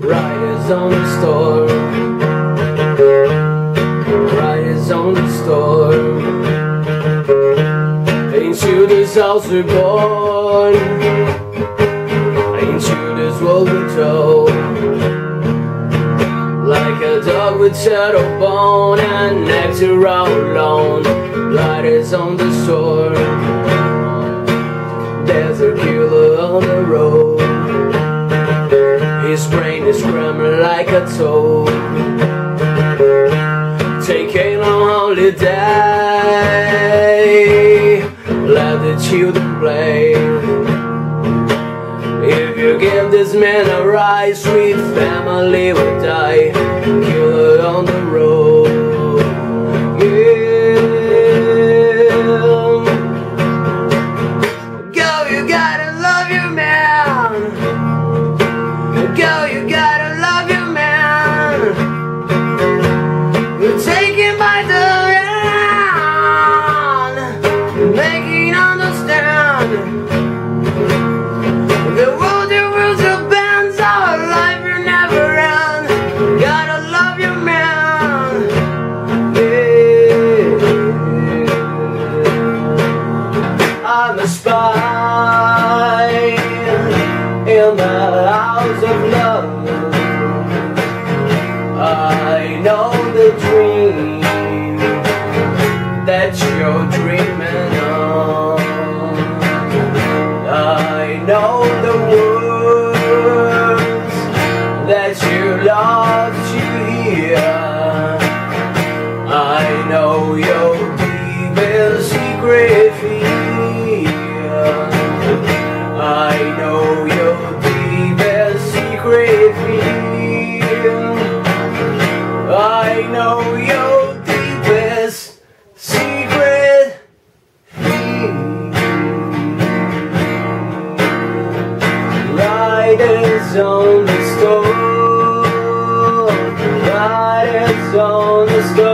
Riders on the storm. Riders on the storm. Into this house we're born. Into this world we're told Like a dog with shadow bone And nectar out alone Riders on the storm There's a killer on the road. His brain is scrambling like a toad. Taking a holiday. Let the children play If you give this man a ride Sweet family will die. Killer know the dream that you're dreaming of. I know the words that you love to hear. I know your deepest secret fear. I know is on the stove. The light is on the stove.